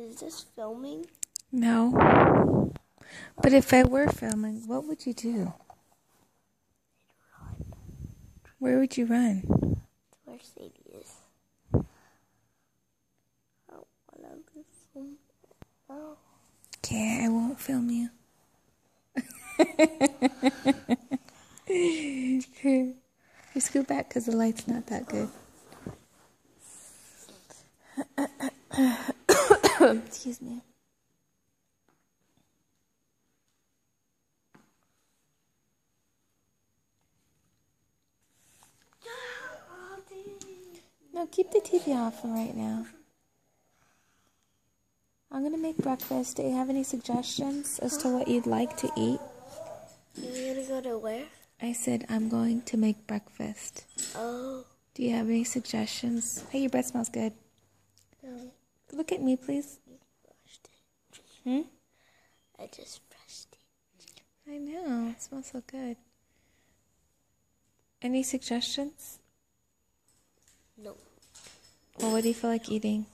Is this filming? No. But if I were filming, what would you do? Where would you run? To Where Sadie is. I don't wanna be filmed. Okay, I won't film you. you scoot back because the light's not that good. Excuse me. No, keep the TV off for right now. I'm gonna make breakfast. Do you have any suggestions as to what you'd like to eat? You're gonna go to where? I said I'm going to make breakfast. Oh. Do you have any suggestions? Hey, your bread smells good. No. Look at me, please. Hmm? I just brushed it. I know. It smells so good. Any suggestions? No. Well, what do you feel like eating?